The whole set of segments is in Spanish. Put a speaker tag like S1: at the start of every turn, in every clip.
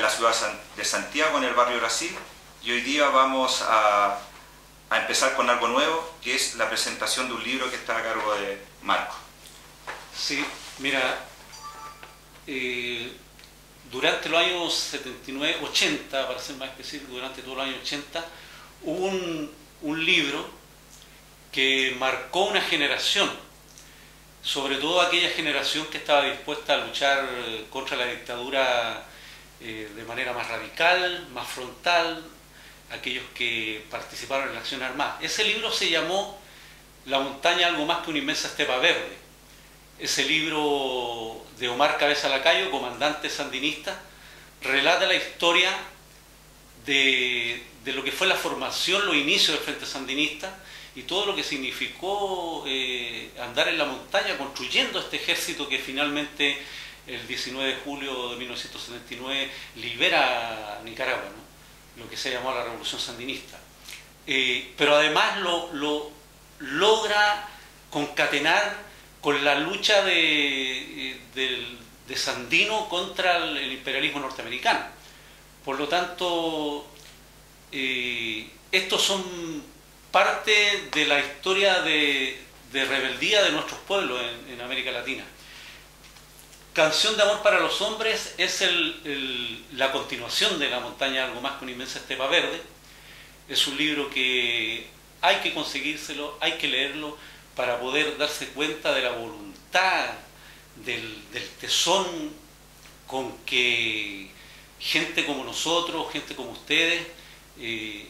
S1: en la ciudad de Santiago, en el barrio Brasil, y hoy día vamos a, empezar con algo nuevo, que es la presentación de un libro que está a cargo de Marco.
S2: Sí, mira, eh, durante los años 79, 80, para ser más específico, durante todos los años 80, hubo un, un libro que marcó una generación, sobre todo aquella generación que estaba dispuesta a luchar contra la dictadura eh, de manera más radical, más frontal, aquellos que participaron en la acción armada. Ese libro se llamó La montaña algo más que una inmensa estepa verde. Ese libro de Omar Cabeza Lacayo, comandante sandinista, relata la historia de, lo que fue la formación, los inicios del Frente Sandinista y todo lo que significó eh, andar en la montaña construyendo este ejército que finalmente el 19 de julio de 1979 libera a Nicaragua, lo que se llamó la Revolución Sandinista. Eh, pero además lo, lo, logra concatenar con la lucha de, eh, de Sandino contra el imperialismo norteamericano. Por lo tanto, estos son parte de la historia de, rebeldía de nuestros pueblos en, América Latina. Canción de Amor para los Hombres es la continuación de La montaña, algo más que una inmensa estepa verde. Es un libro que hay que conseguírselo, hay que leerlo para poder darse cuenta de la voluntad, del, tesón con que gente como nosotros, gente como ustedes, eh,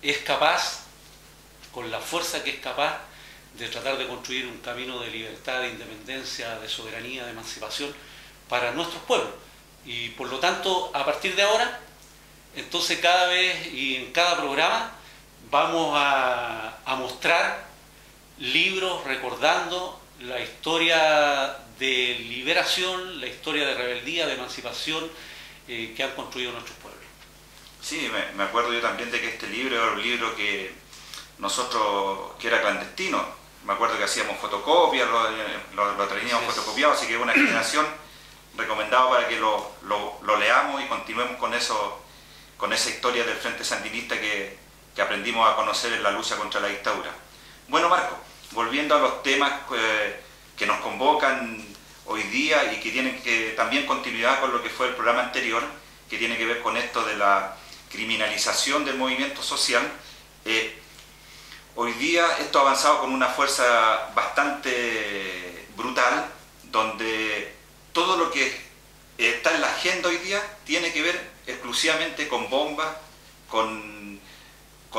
S2: es capaz con la fuerza que es capaz de tratar de construir un camino de libertad, de independencia, de soberanía, de emancipación para nuestros pueblos. Y por lo tanto, a partir de ahora, entonces cada vez y en cada programa vamos a, mostrar libros recordando la historia de liberación, la historia de rebeldía, de emancipación eh, que han construido nuestros pueblos.
S1: Sí, me, me, acuerdo yo también de que este libro era un libro que nosotros, que era clandestino, me acuerdo que hacíamos fotocopias, lo, lo, teníamos fotocopiado, así que una generación recomendado para que lo, leamos y continuemos con eso, con esa historia del Frente Sandinista que, aprendimos a conocer en la lucha contra la dictadura. Bueno, Marco, volviendo a los temas eh, que nos convocan hoy día y que tienen que también continuidad con lo que fue el programa anterior, que tiene que ver con esto de la criminalización del movimiento social, eh, Hoy día esto ha avanzado con una fuerza bastante brutal, donde todo lo que está en la agenda hoy día tiene que ver exclusivamente con bombas, con,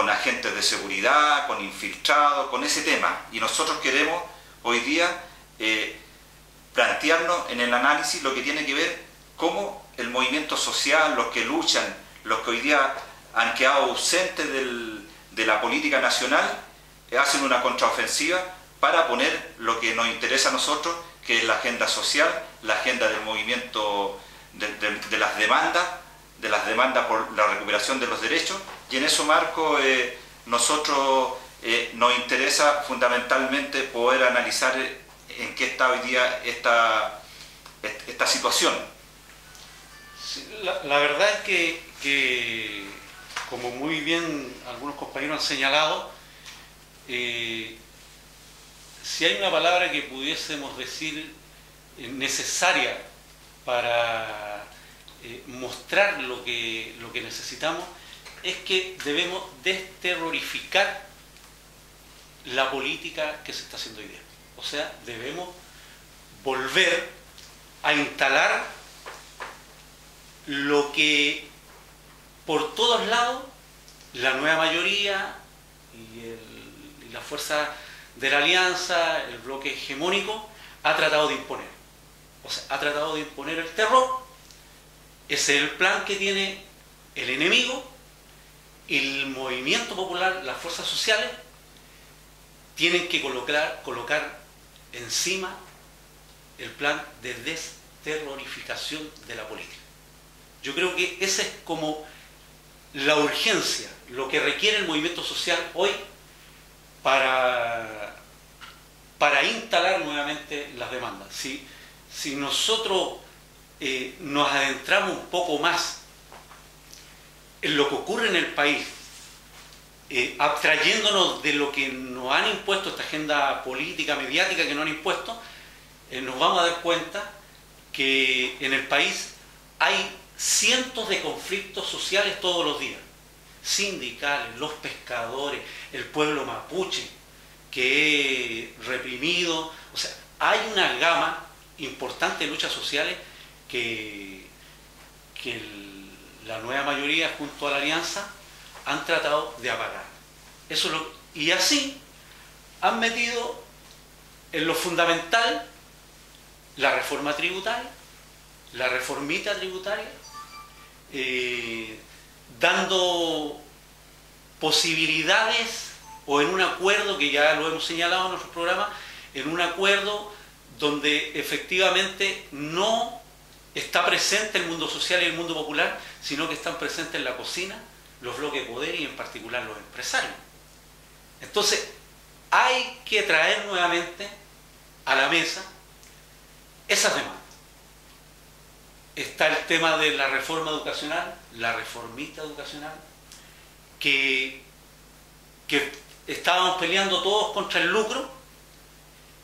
S1: agentes de seguridad, con infiltrados, con ese tema. Y nosotros queremos hoy día eh, plantearnos en el análisis lo que tiene que ver cómo el movimiento social, los que luchan, los que hoy día han quedado ausentes de la política nacional, hacen una contraofensiva para poner lo que nos interesa a nosotros, que es la agenda social, la agenda del movimiento de, las demandas, de las demandas por la recuperación de los derechos, y en eso marco eh, nosotros eh, nos interesa fundamentalmente poder analizar en qué está hoy día esta, situación.
S2: la, verdad es que, como muy bien algunos compañeros han señalado, eh, si hay una palabra que pudiésemos decir eh, necesaria para eh, mostrar lo que, lo que necesitamos, es que debemos desterrorificar la política que se está haciendo hoy día. O sea, debemos volver a instalar lo que por todos lados la nueva mayoría y la fuerza de la alianza, el bloque hegemónico, ha tratado de imponer. O sea, ha tratado de imponer el terror. Ese es el plan que tiene el enemigo, el movimiento popular, las fuerzas sociales, tienen que colocar, colocar encima el plan de desterrorificación de la política. Yo creo que esa es como la urgencia, lo que requiere el movimiento social hoy para, para instalar nuevamente las demandas. Si nosotros eh, nos adentramos un poco más en lo que ocurre en el país, eh, abstrayéndonos de lo que nos han impuesto, esta agenda política, mediática que nos han impuesto, eh, nos vamos a dar cuenta que en el país hay cientos de conflictos sociales todos los días, sindicales, los pescadores, el pueblo mapuche, que es reprimido, o sea, hay una gama importante de luchas sociales que, que la nueva mayoría junto a la alianza han tratado de apagar. Eso y así han metido en lo fundamental la reforma tributaria, la reformita tributaria, eh, dando posibilidades o en un acuerdo, que ya lo hemos señalado en nuestro programa, en un acuerdo donde efectivamente no está presente el mundo social y el mundo popular, sino que están presentes en la cocina los bloques de poder y en particular los empresarios. Entonces, hay que traer nuevamente a la mesa esas demandas. Está el tema de la reforma educacional, la reformista educacional, que, que estábamos peleando todos contra el lucro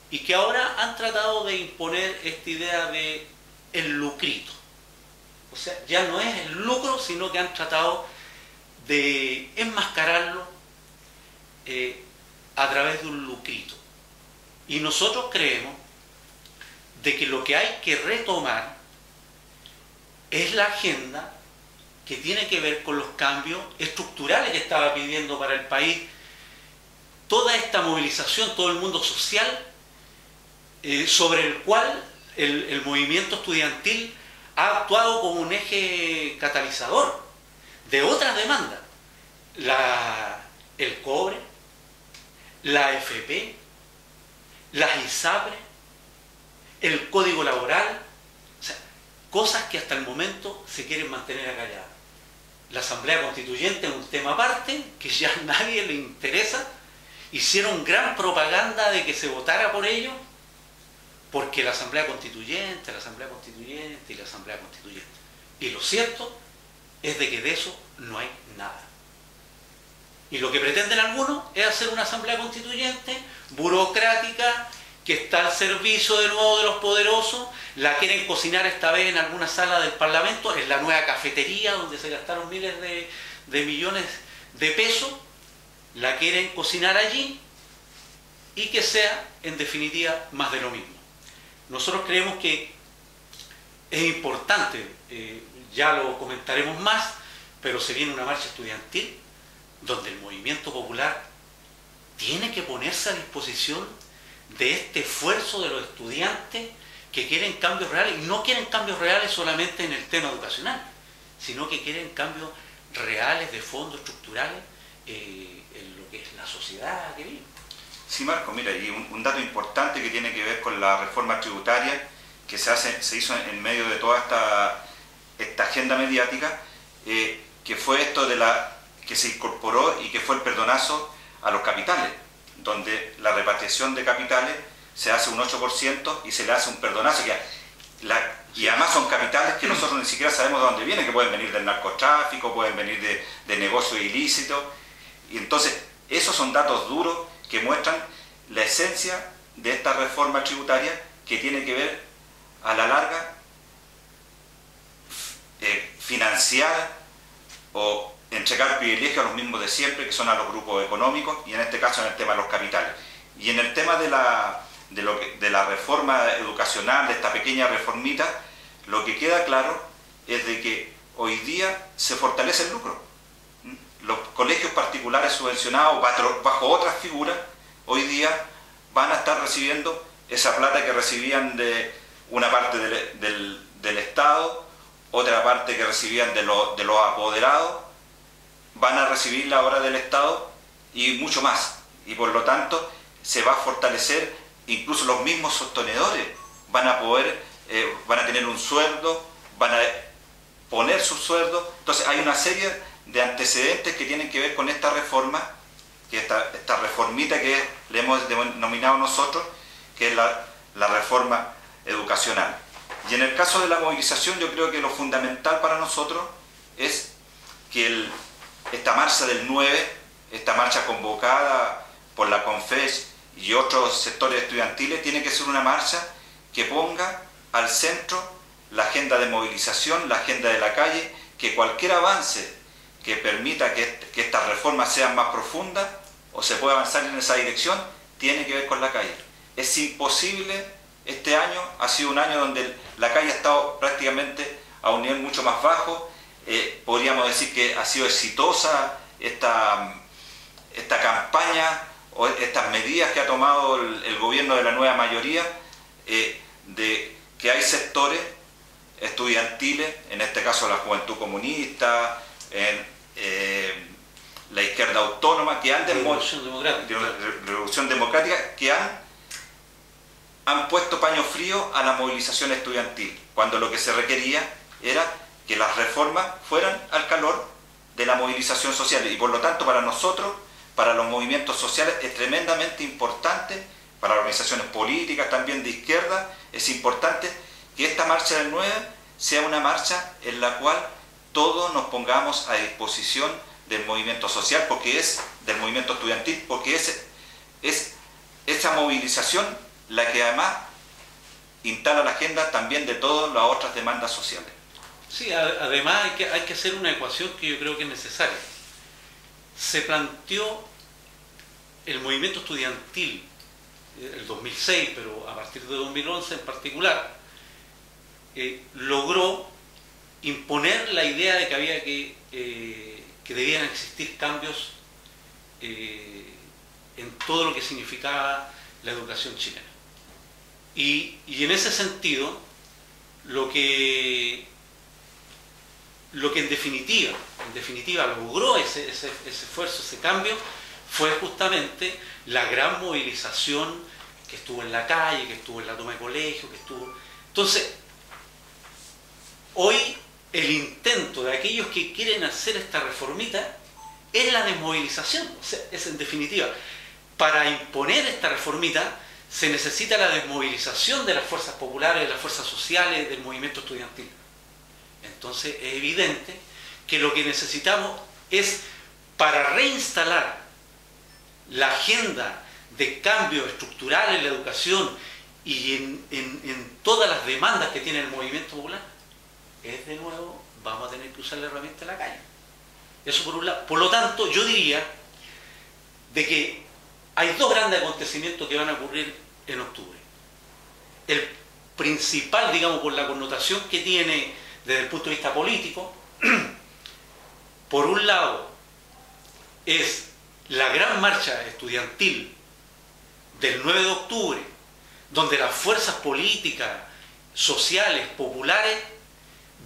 S2: y que ahora han tratado de imponer esta idea de el lucrito. O sea, ya no es el lucro, sino que han tratado de enmascararlo eh, a través de un lucrito. Y nosotros creemos de que lo que hay que retomar es la agenda que tiene que ver con los cambios estructurales que estaba pidiendo para el país toda esta movilización, todo el mundo social, eh, sobre el cual el movimiento estudiantil ha actuado como un eje catalizador de otras demandas. el cobre, la FP, las ISAPRE, el código laboral, cosas que hasta el momento se quieren mantener acalladas. La Asamblea Constituyente es un tema aparte, que ya a nadie le interesa. Hicieron gran propaganda de que se votara por ello, porque la Asamblea Constituyente, la Asamblea Constituyente y la Asamblea Constituyente. Y lo cierto es de que de eso no hay nada. Y lo que pretenden algunos es hacer una asamblea constituyente burocrática que está al servicio de nuevo de los poderosos, la quieren cocinar esta vez en alguna sala del Parlamento, es la nueva cafetería donde se gastaron miles de, de millones de pesos, la quieren cocinar allí y que sea en definitiva más de lo mismo. Nosotros creemos que es importante, eh, ya lo comentaremos más, pero se viene una marcha estudiantil donde el movimiento popular tiene que ponerse a disposición de este esfuerzo de los estudiantes que quieren cambios reales, y no quieren cambios reales solamente en el tema educacional, sino que quieren cambios reales de fondos estructurales eh, en lo que es la sociedad que vive.
S1: Sí, Marco, mira, y un, dato importante que tiene que ver con la reforma tributaria que se, hace, se hizo en medio de toda esta, esta agenda mediática, eh, que fue esto de la que se incorporó y que fue el perdonazo a los capitales, donde la repatriación de capitales se hace un 8% y se le hace un perdonazo. Que y además son capitales que nosotros ni siquiera sabemos de dónde vienen, que pueden venir del narcotráfico, pueden venir de, de negocios ilícitos. Y entonces, esos son datos duros que muestran la esencia de esta reforma tributaria que tiene que ver a la larga eh, financiar o entregar privilegios a los mismos de siempre, que son a los grupos económicos, y en este caso en el tema de los capitales. Y en el tema de la, de, lo de la reforma educacional, de esta pequeña reformita, lo que queda claro es de que hoy día se fortalece el lucro. Los colegios particulares subvencionados bajo otras figuras, hoy día van a estar recibiendo esa plata que recibían de una parte del, del Estado otra parte que recibían de, de los apoderados, van a recibir la hora del Estado y mucho más. Y por lo tanto se va a fortalecer, incluso los mismos sostenedores van a poder, eh, van a tener un sueldo, van a poner su sueldo. Entonces hay una serie de antecedentes que tienen que ver con esta reforma, que esta, esta reformita que le hemos denominado nosotros, que es la reforma educacional. Y en el caso de la movilización yo creo que lo fundamental para nosotros es que esta marcha del 9, esta marcha convocada por la CONFES y otros sectores estudiantiles, tiene que ser una marcha que ponga al centro la agenda de movilización, la agenda de la calle, que cualquier avance que permita que, que estas reformas sean más profundas o se pueda avanzar en esa dirección, tiene que ver con la calle. Es imposible, este año ha sido un año donde la calle ha estado prácticamente a un nivel mucho más bajo, eh, podríamos decir que ha sido exitosa esta, esta campaña o estas medidas que ha tomado el, gobierno de la nueva mayoría, eh, de que hay sectores estudiantiles, en este caso la juventud comunista, en, eh, la izquierda autónoma, que han
S2: Revolución Democrática,
S1: Revolución Democrática que han, han puesto paño frío a la movilización estudiantil, cuando lo que se requería era que las reformas fueran al calor de la movilización social. Y por lo tanto para nosotros, para los movimientos sociales es tremendamente importante, para las organizaciones políticas también de izquierda, es importante que esta marcha del 9 sea una marcha en la cual todos nos pongamos a disposición del movimiento social, porque es del movimiento estudiantil, porque es, es esa movilización la que además instala la agenda también de todas las otras demandas sociales.
S2: Sí, además hay que, hay que hacer una ecuación que yo creo que es necesaria. Se planteó el movimiento estudiantil, eh, el 2006, pero a partir de 2011 en particular, eh, logró imponer la idea de que había que eh, que debían existir cambios en todo lo que significaba la educación chilena. Y, en ese sentido, lo que, lo que en definitiva, en definitiva logró ese, esfuerzo, ese cambio, fue justamente la gran movilización que estuvo en la calle, que estuvo en la toma de colegio, que estuvo... Entonces, hoy el intento de aquellos que quieren hacer esta reformita es la desmovilización. es en definitiva, para imponer esta reformita se necesita la desmovilización de las fuerzas populares, de las fuerzas sociales, del movimiento estudiantil. Entonces es evidente que lo que necesitamos es para reinstalar la agenda de cambio estructural en la educación y en, todas las demandas que tiene el movimiento popular, es de nuevo, vamos a tener que usar la herramienta de la calle. Eso por un lado. Por lo tanto, yo diría de que hay dos grandes acontecimientos que van a ocurrir en octubre. El principal, digamos, por la connotación que tiene desde el punto de vista político, por un lado, es la gran marcha estudiantil del 9 de octubre, donde las fuerzas políticas, sociales, populares,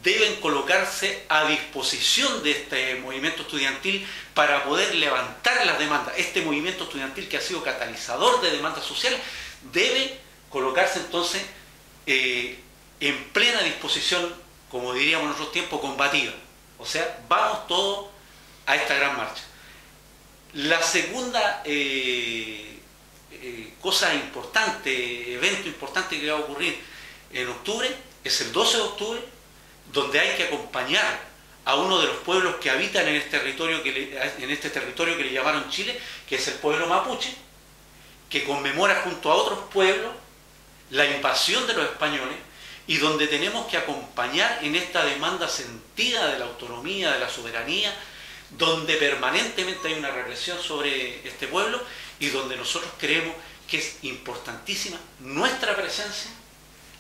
S2: deben colocarse a disposición de este movimiento estudiantil para poder levantar las demandas. Este movimiento estudiantil que ha sido catalizador de demandas sociales debe colocarse entonces eh, en plena disposición, como diríamos en otros tiempos, combativa. O sea, vamos todos a esta gran marcha. La segunda eh, eh, cosa importante, evento importante que va a ocurrir en octubre, es el 12 de octubre, donde hay que acompañar a uno de los pueblos que habitan este en este territorio que le llamaron Chile, que es el pueblo mapuche, que conmemora junto a otros pueblos la invasión de los españoles y donde tenemos que acompañar en esta demanda sentida de la autonomía, de la soberanía, donde permanentemente hay una represión sobre este pueblo y donde nosotros creemos que es importantísima nuestra presencia,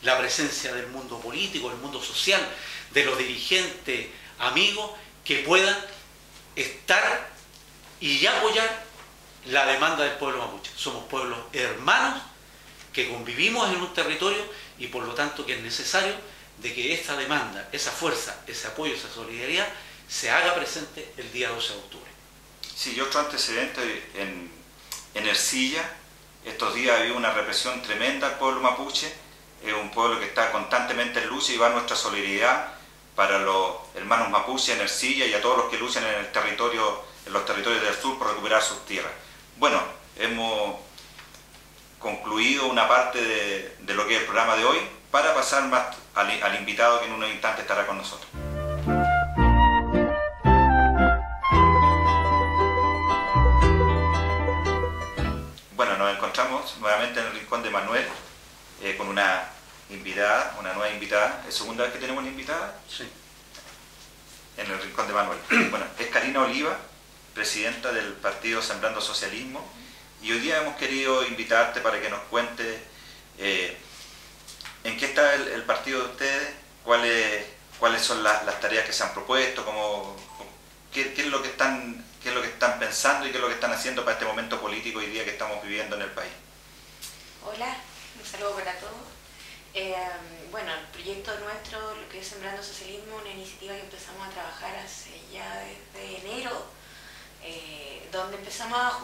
S2: la presencia del mundo político, del mundo social, de los dirigentes, amigos, que puedan estar y apoyar la demanda del pueblo mapuche. Somos pueblos hermanos que convivimos en un territorio y por lo tanto que es necesario de que esta demanda, esa fuerza, ese apoyo, esa solidaridad se haga presente el día 12 de octubre.
S1: Sí, y otro antecedente en, en Ercilla, estos días había una represión tremenda al pueblo mapuche, es un pueblo que está constantemente en lucha y va nuestra solidaridad para los hermanos mapuche en Ercilla y a todos los que luchan en el territorio, en los territorios del sur por recuperar sus tierras. Bueno, hemos concluido una parte de, lo que es el programa de hoy para pasar más al invitado que en unos instantes estará con nosotros. Bueno, nos encontramos nuevamente en el rincón de Manuel eh, con una invitada, una nueva invitada. ¿Es segunda vez que tenemos una invitada?
S2: Sí.
S1: En el rincón de Manuel. Bueno, es Karina Oliva, presidenta del partido Sembrando Socialismo, y hoy día hemos querido invitarte para que nos cuente eh, en qué está el, partido de ustedes, cuáles, cuáles son las, tareas que se han propuesto, cómo, qué, es lo que están, qué es lo que están pensando y qué es lo que están haciendo para este momento político hoy día que estamos viviendo en el país.
S3: Hola, un saludo para todos. Eh, bueno, el proyecto nuestro, lo que es Sembrando Socialismo, una iniciativa que empezamos a trabajar hace ya desde enero, eh, donde empezamos a,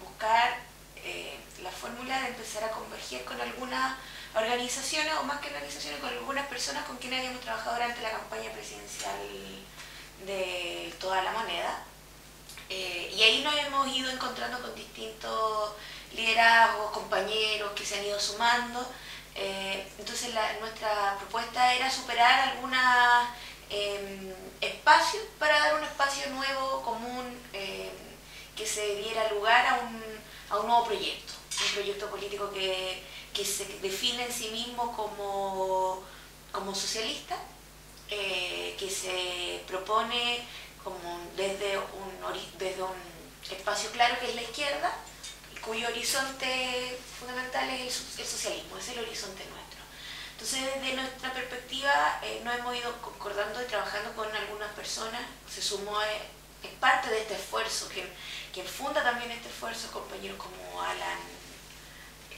S3: buscar eh, la fórmula de empezar a converger con algunas organizaciones, o más que organizaciones, con algunas personas con quienes habíamos trabajado durante la campaña presidencial de Toda la Moneda. y ahí nos hemos ido encontrando con distintos liderazgos, compañeros que se han ido sumando eh, entonces nuestra propuesta era superar algunos em, espacios para dar un espacio nuevo, común, em, que se diera lugar a un, nuevo proyecto, un proyecto político que, se define en sí mismo como, como socialista, eh, que se propone como desde un, desde un espacio claro que es la izquierda, cuyo horizonte fundamental es el, socialismo, es el horizonte nuestro. Entonces, desde nuestra perspectiva, eh, hemos ido concordando y trabajando con algunas personas, se sumó, eh, es parte de este esfuerzo, quien, quien funda también este esfuerzo, compañeros como Alan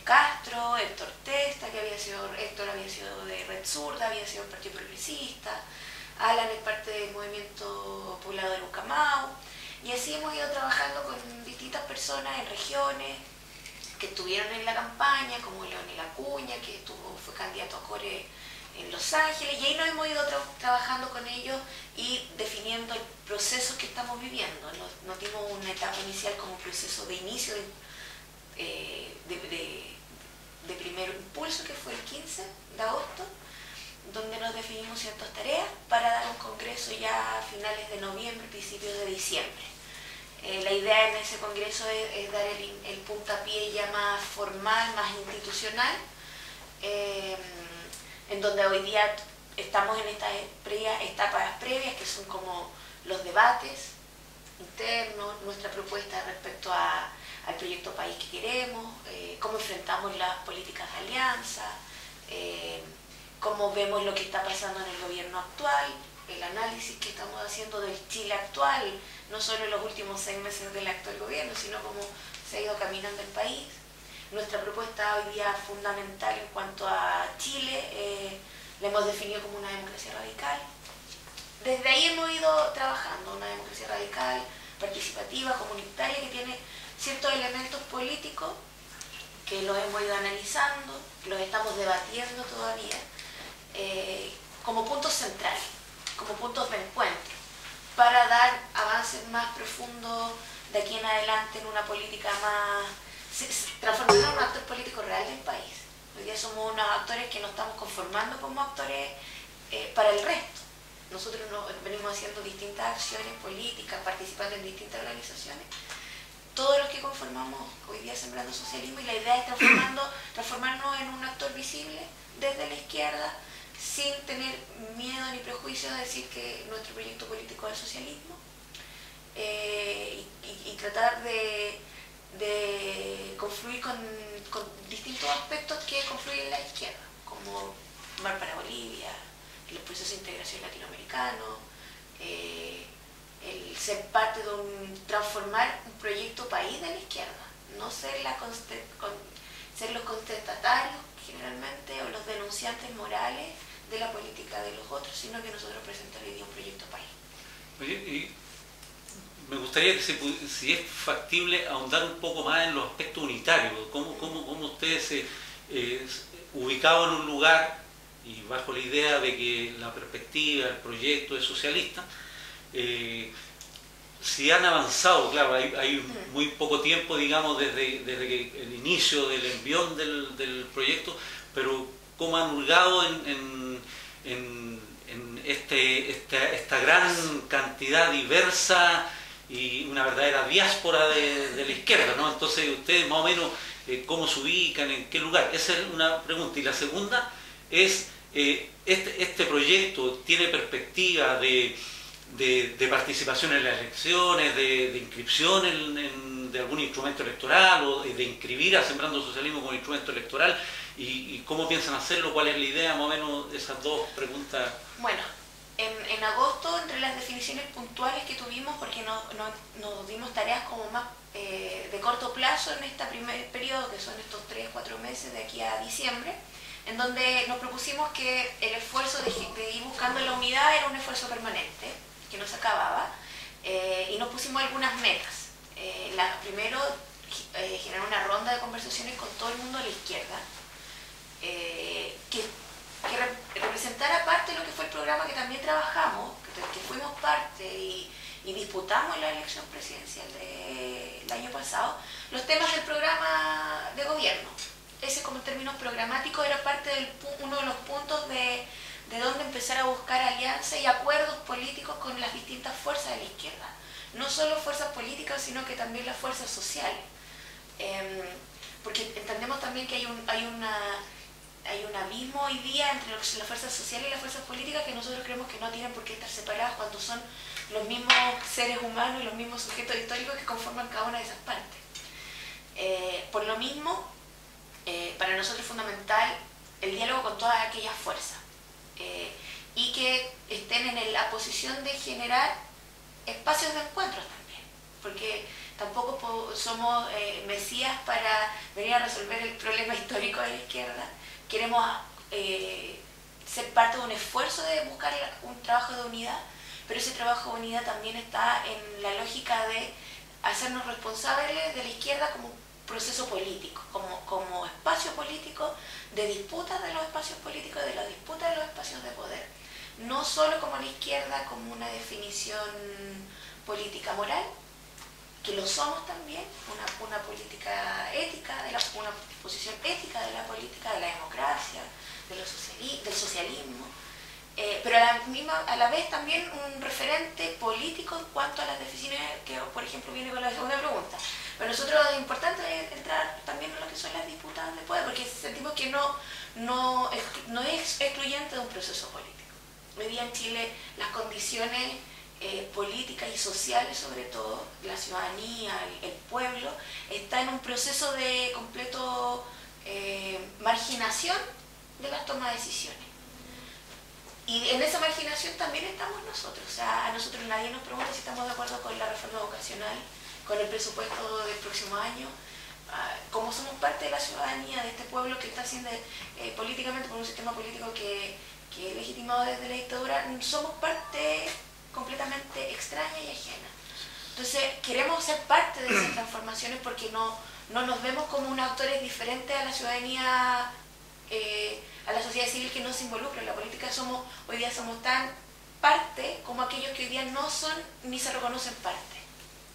S3: Castro, Héctor Testa, que había sido, Héctor había sido de Red Zurda, había sido el Partido Progresista, Alan es parte del Movimiento Poblado de Lucamau, y así hemos ido trabajando con distintas personas en regiones que estuvieron en la campaña, como Leonel Acuña, que estuvo, fue candidato a Core en Los Ángeles, y ahí nos hemos ido trabajando con ellos y definiendo el proceso que estamos viviendo. Nos, dimos una etapa inicial como proceso de inicio eh, de, primer impulso, que fue el 15 de agosto, donde nos definimos ciertas tareas para dar un congreso ya a finales de noviembre, principios de diciembre. Eh, la idea en ese congreso es, dar el, puntapié ya más formal, más institucional, eh, en donde hoy día estamos en estas etapas previas que son como los debates internos, nuestra propuesta respecto al proyecto país que queremos, eh, cómo enfrentamos las políticas de alianza, cómo vemos lo que está pasando en el gobierno actual, el análisis que estamos haciendo del Chile actual, no solo en los últimos seis meses del actual gobierno, sino cómo se ha ido caminando el país. Nuestra propuesta hoy día fundamental en cuanto a Chile eh, la hemos definido como una democracia radical. Desde ahí hemos ido trabajando, una democracia radical, participativa, comunitaria, que tiene ciertos elementos políticos que los hemos ido analizando, los estamos debatiendo todavía, eh, como puntos centrales como puntos de encuentro para dar avances más profundos de aquí en adelante en una política más... transformarnos en un actor político real del país. Hoy día somos unos actores que nos estamos conformando como actores eh, para el resto. Nosotros venimos haciendo distintas acciones políticas, participando en distintas organizaciones. Todos los que conformamos hoy día Sembrando Socialismo y la idea es transformando, transformarnos en un actor visible desde la izquierda, sin tener miedo ni prejuicio de decir que nuestro proyecto político es el socialismo eh, y, tratar de, confluir con, distintos aspectos que confluyen en la izquierda, como Mar para Bolivia, el proceso de integración latinoamericano, eh, el ser parte de un, transformar un proyecto país de la izquierda, no ser, la ser los contestatarios generalmente o los denunciantes morales de la política de los otros, sino que nosotros presentar hoy un proyecto país.
S2: Oye, y me gustaría que si es factible ahondar un poco más en los aspectos unitarios, cómo, cómo, cómo ustedes se eh, ubicados en un lugar y bajo la idea de que la perspectiva, el proyecto es socialista, eh, si han avanzado, claro, hay, muy poco tiempo, digamos, desde, desde el inicio del envión del, del proyecto, pero cómo han hurgado en, en, en- en este, esta, esta gran cantidad diversa y una verdadera diáspora de, la izquierda, ¿no? Entonces, ustedes más o menos, eh, ¿cómo se ubican? ¿En qué lugar? Esa es una pregunta. Y la segunda es, eh, este, este proyecto tiene perspectiva de, participación en las elecciones, de, de inscripción en, en- de algún instrumento electoral o de, de inscribir a Sembrando Socialismo como instrumento electoral y, y cómo piensan hacerlo, cuál es la idea, más o menos esas dos preguntas.
S3: Bueno, en, en agosto, entre las definiciones puntuales que tuvimos, porque no, no- nos dimos tareas como más eh, de corto plazo en este primer periodo, que son estos 3, 4 meses de aquí a diciembre, en donde nos propusimos que el esfuerzo de, de ir buscando la unidad era un esfuerzo permanente, que no se acababa, eh, y nos pusimos algunas metas. Eh, la, primero, eh, generar una ronda de conversaciones con todo el mundo a la izquierda, eh, que re- representara parte de lo que fue el programa que también trabajamos, que, que fuimos parte y, y disputamos la elección presidencial del año pasado, los temas del programa de gobierno. Ese como términos programáticos era parte pu- uno de los puntos de, de donde empezar a buscar alianzas y acuerdos políticos con las distintas fuerzas de la izquierda. No solo fuerzas políticas, sino que también las fuerzas sociales. Em, porque entendemos también que hay un, hay una hay un abismo hoy día entre las fuerzas sociales y las fuerzas políticas que nosotros creemos que no tienen por qué estar separadas cuando son los mismos seres humanos y los mismos sujetos históricos que conforman cada una de esas partes. Eh, por lo mismo, eh, para nosotros es fundamental el diálogo con todas aquellas fuerzas eh, y que estén en la posición de generar espacios de encuentros también, porque tampoco po- somos mesías para venir a resolver el problema histórico de la izquierda, queremos eh, ser parte de un esfuerzo de buscar un trabajo de unidad, pero ese trabajo de unidad también está en la lógica de hacernos responsables de la izquierda como proceso político, como, como espacio político de disputas de los espacios políticos, de la disputa de los espacios de poder. No solo como la izquierda, como una definición política moral, que lo somos también, una, una política ética, de la, una posición ética de la política, de la democracia, de lo sociali- del socialismo, eh, pero a la, misma, a la vez también un referente político en cuanto a las definiciones que, por ejemplo, viene con la segunda pregunta. Para nosotros es importante entrar también en lo que son las disputas de poder, porque sentimos que no, no, no es excluyente de un proceso político. Hoy en Chile las condiciones eh, políticas y sociales, sobre todo, la ciudadanía, el, pueblo, está en un proceso de completo eh, marginación de las tomas de decisiones. Y en esa marginación también estamos nosotros. O sea, a nosotros nadie nos pregunta si estamos de acuerdo con la reforma vocacional, con el presupuesto del próximo año. Ah, como somos parte de la ciudadanía, de este pueblo que está siendo eh, políticamente por un sistema político que, que es legitimado desde la dictadura, somos parte completamente extraña y ajena. Entonces, queremos ser parte de esas transformaciones porque no, no nos vemos como unos actores diferentes a la ciudadanía, eh, a la sociedad civil que no se involucra en la política. Somos, hoy día somos tan parte como aquellos que hoy día no son ni se reconocen parte.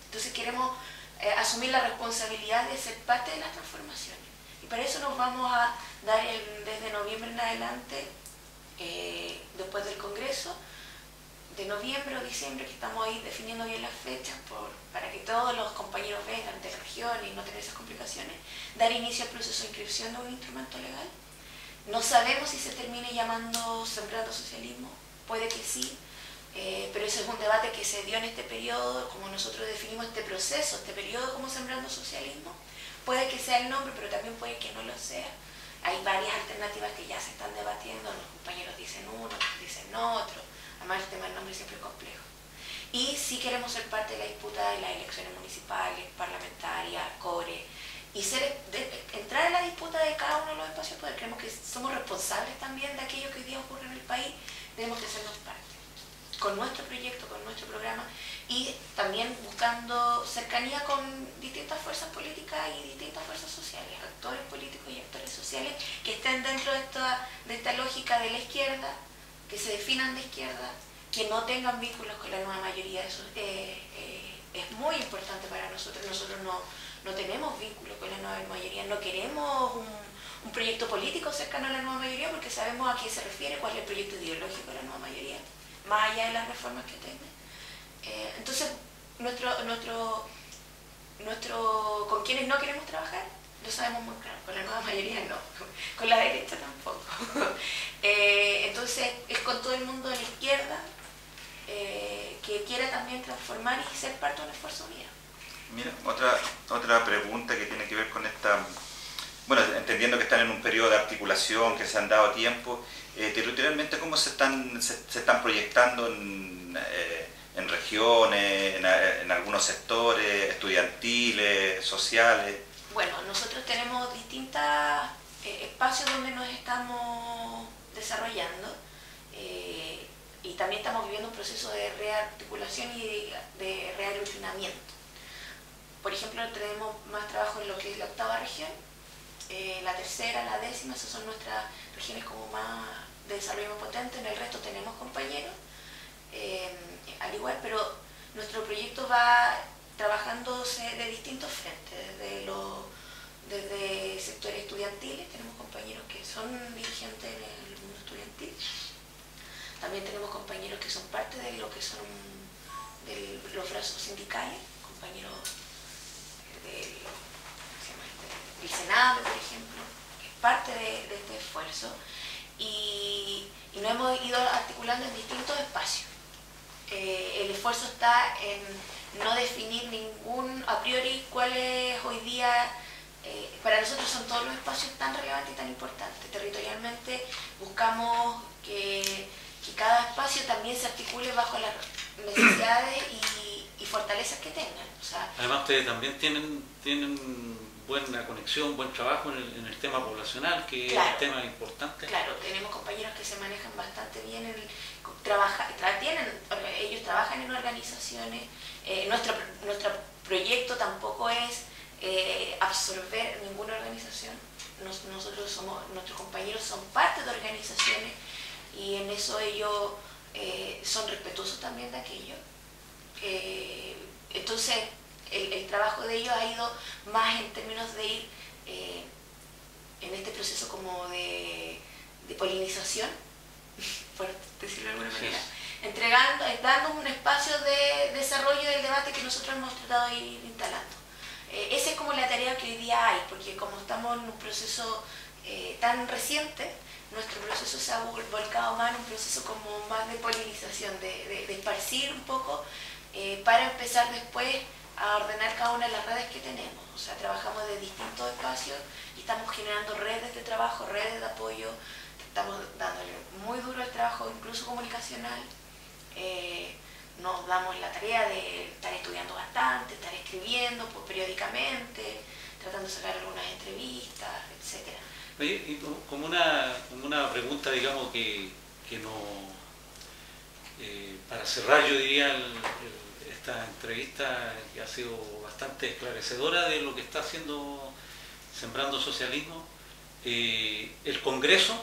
S3: Entonces, queremos eh, asumir la responsabilidad de ser parte de las transformaciones. Y para eso nos vamos a dar el- desde noviembre en adelante, eh, después del Congreso, de noviembre o diciembre, que estamos ahí definiendo bien las fechas por, para que todos los compañeros vengan de región y no tener esas complicaciones, dar inicio al proceso de inscripción de un instrumento legal. No sabemos si se termine llamando Sembrando Socialismo, puede que sí, eh, pero ese es un debate que se dio en este periodo, como nosotros definimos este proceso, este periodo como Sembrando Socialismo. Puede que sea el nombre, pero también puede que no lo sea. Hay varias alternativas que ya se están debatiendo, los compañeros dicen uno, dicen otro. Además, el tema del nombre siempre es complejo. Y sí queremos ser parte de la disputa de las elecciones municipales, parlamentarias, core, y ser, de- entrar en la disputa de cada uno de los espacios poder. Creemos que somos responsables también de aquello que hoy día ocurre en el país, tenemos que hacernos parte con nuestro proyecto, con nuestro programa y también buscando cercanía con distintas fuerzas políticas y distintas fuerzas sociales, actores políticos y actores sociales que estén dentro de esta, de esta lógica de la izquierda, que se definan de izquierda, que no tengan vínculos con la nueva mayoría. Eso eh, eh, es muy importante para nosotros. Nosotros no, no tenemos vínculos con la nueva mayoría, no queremos un, proyecto político cercano a la nueva mayoría porque sabemos a qué se refiere, cuál es el proyecto ideológico de la nueva mayoría, más allá de las reformas que tenga. Eh, entonces, nuestro, nuestro, nuestro, con quienes no queremos trabajar, lo sabemos muy claro, con la nueva mayoría no, con la derecha tampoco. Eh, entonces, es con todo el mundo de la izquierda, eh, que quiera también transformar y ser parte de un esfuerzo unido.
S1: Mira, otra, otra pregunta que tiene que ver con esta, bueno, entendiendo que están en un periodo de articulación, que se han dado tiempo, eh, territorialmente, ¿cómo se están, se, están proyectando en, en regiones, en, algunos sectores estudiantiles, sociales?
S3: Bueno, nosotros tenemos distintos eh, espacios donde nos estamos desarrollando y también estamos viviendo un proceso de rearticulación y de, reaglutinamiento. Por ejemplo, tenemos más trabajo en lo que es la octava región, eh, la tercera, la décima, esas son nuestras regiones como más de desarrollo más potente, en el resto tenemos compañeros, eh, al igual, pero nuestro proyecto va trabajándose de distintos frentes, desde, desde sectores estudiantiles, tenemos compañeros que son dirigentes en el mundo estudiantil, también tenemos compañeros que son parte de lo que son de los brazos sindicales, compañeros del, Senado, por ejemplo, que es parte de, este esfuerzo. Y, nos hemos ido articulando en distintos espacios. Eh, el esfuerzo está en no definir ningún, a priori, cuál es hoy día eh, para nosotros son todos los espacios tan relevantes y tan importantes. Territorialmente buscamos que cada espacio también se articule bajo las necesidades y, fortalezas que tengan.
S2: Además ustedes también tienen, tienen buena conexión, buen trabajo en el, tema poblacional, que es un tema importante.
S3: Claro, tenemos compañeros que se manejan bastante bien, en trabaja, tienen, ellos trabajan en organizaciones, eh, nuestro, nuestro proyecto tampoco es eh, absorber ninguna organización, nosotros somos, nuestros compañeros son parte de organizaciones y en eso ellos eh, son respetuosos también de aquello. Eh, entonces, el, trabajo de ellos ha ido más en términos de ir eh, en este proceso como de, polinización, por decirlo de alguna manera, entregando, dando un espacio de desarrollo del debate que nosotros hemos tratado de ir instalando. esa es como la tarea que hoy día hay, porque como estamos en un proceso tan reciente, nuestro proceso se ha volcado más en un proceso como más de polinización, de, esparcir un poco, eh, para empezar después a ordenar cada una de las redes que tenemos. O sea, trabajamos de distintos espacios y estamos generando redes de trabajo, redes de apoyo, estamos dándole muy duro el trabajo, incluso comunicacional. Eh, nos damos la tarea de estar estudiando bastante, estar escribiendo periódicamente, tratando de sacar algunas entrevistas, etcétera
S2: y como una, como una pregunta, digamos, que, que no... Eh, para cerrar, yo diría esta entrevista que ha sido bastante esclarecedora de lo que está haciendo Sembrando Socialismo. Eh, el Congreso,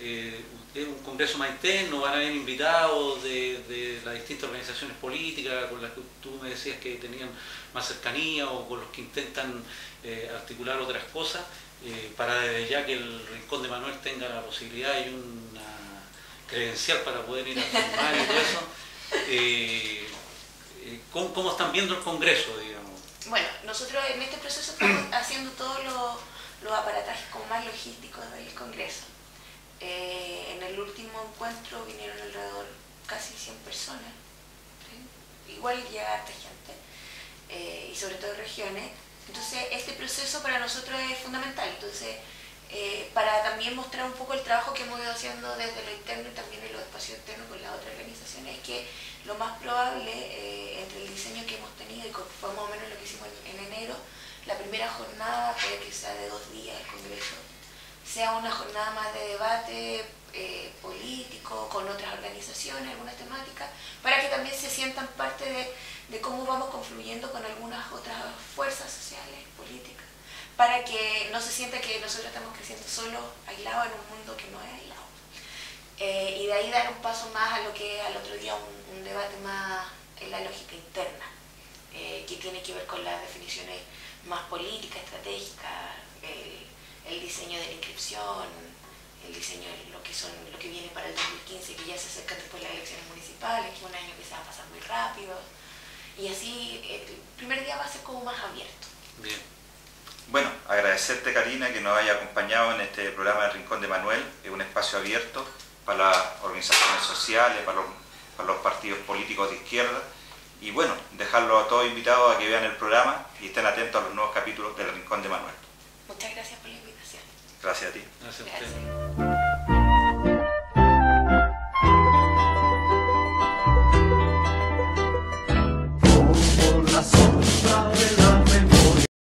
S2: eh, es un Congreso más interno, van a haber invitados de, las distintas organizaciones políticas con las que tú me decías que tenían más cercanía o con los que intentan articular otras cosas. Eh, para desde ya que el Rincón de Manuel tenga la posibilidad y una credencial para poder ir a firmar y todo eso. Eh, eh, ¿cómo, están viendo el Congreso, digamos?
S3: Bueno, nosotros en este proceso estamos haciendo todos los, aparatajes con más logísticos del Congreso. en el último encuentro vinieron alrededor casi 100 personas. Igual llega harta gente, y sobre todo regiones entonces, este proceso para nosotros es fundamental. Entonces, eh, para también mostrar un poco el trabajo que hemos ido haciendo desde lo interno y también en los espacios externos con las otras organizaciones, es que lo más probable, eh, entre el diseño que hemos tenido y fue más o menos lo que hicimos en, enero, la primera jornada puede que sea de dos días el Congreso, sea una jornada más de debate eh, político, con otras organizaciones, algunas temáticas, para que también se sientan parte de de cómo vamos confluyendo con algunas otras fuerzas sociales, políticas, para que no se sienta que nosotros estamos creciendo solo, aislados en un mundo que no es aislado. Eh, y de ahí dar un paso más a lo que al otro día un, un debate más en la lógica interna, eh, que tiene que ver con las definiciones más políticas, estratégicas, el, el diseño de la inscripción, el diseño de lo que son lo que viene para el 2015, que ya se acercan después las elecciones municipales, que es un año que se va a pasar muy rápido. Y así el primer día va a ser como más abierto.
S2: Bien.
S1: Bueno, agradecerte Karina que nos haya acompañado en este programa del Rincón de Manuel, es un espacio abierto para las organizaciones sociales, para los, para los partidos políticos de izquierda y bueno, dejarlo a todos invitados a que vean el programa y estén atentos a los nuevos capítulos del Rincón de Manuel.
S3: Muchas gracias por la invitación.
S1: Gracias a ti.
S2: Gracias a usted.
S3: Gracias.